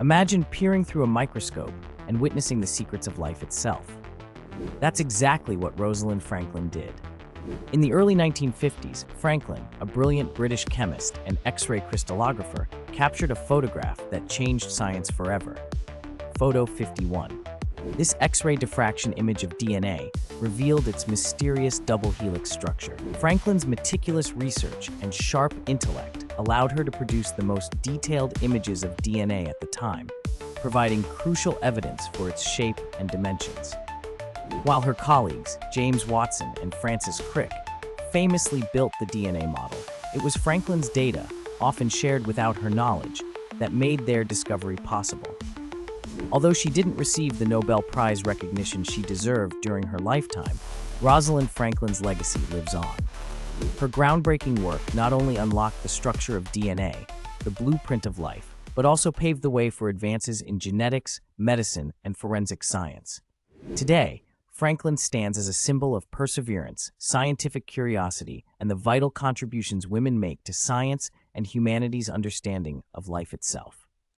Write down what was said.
Imagine peering through a microscope and witnessing the secrets of life itself. That's exactly what Rosalind Franklin did. In the early 1950s, Franklin, a brilliant British chemist and X-ray crystallographer, captured a photograph that changed science forever. Photo 51. This X-ray diffraction image of DNA revealed its mysterious double helix structure. Franklin's meticulous research and sharp intellect allowed her to produce the most detailed images of DNA at the time, providing crucial evidence for its shape and dimensions. While her colleagues, James Watson and Francis Crick, famously built the DNA model, it was Franklin's data, often shared without her knowledge, that made their discovery possible. Although she didn't receive the Nobel Prize recognition she deserved during her lifetime, Rosalind Franklin's legacy lives on. Her groundbreaking work not only unlocked the structure of DNA, the blueprint of life, but also paved the way for advances in genetics, medicine, and forensic science. Today, Franklin stands as a symbol of perseverance, scientific curiosity, and the vital contributions women make to science and humanity's understanding of life itself.